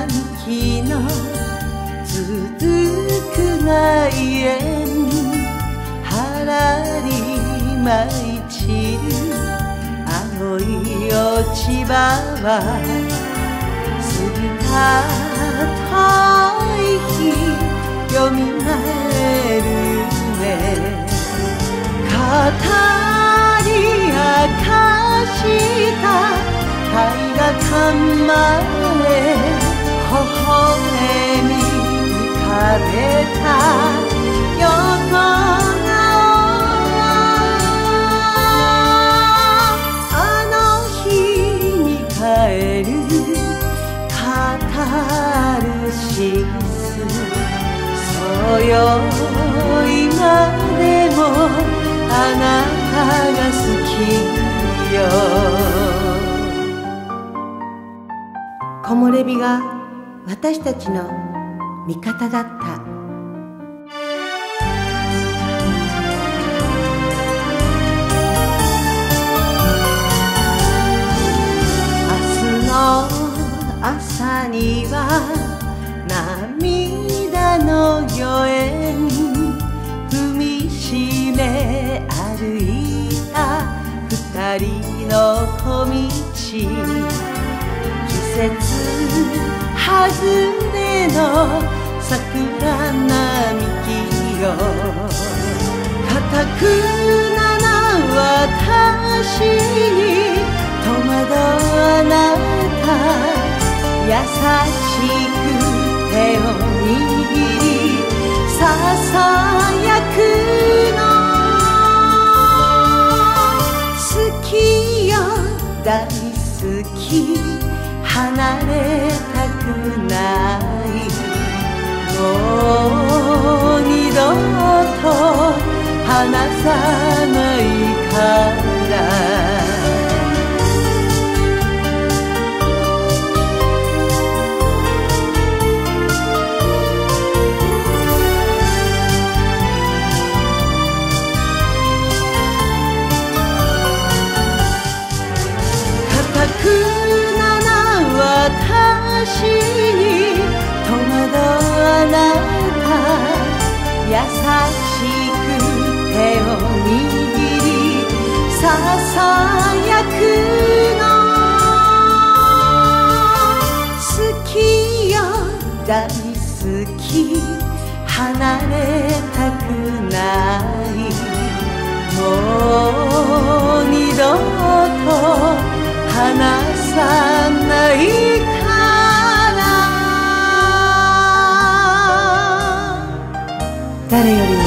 な日の続く内縁。らり舞い散る。青い落ち葉は過ぎた遠い日よみがえ今でもあなたが好きよ。木漏れ日が私たちの味方だった。には涙の御苑踏みしめ歩いた二人の小道。季節外れの桜並木よ。固くなな私に戸惑わなた大好き。離れたくないもう二度と離さないか。ら大好き。離れたくないもう二度と離さない誰よりも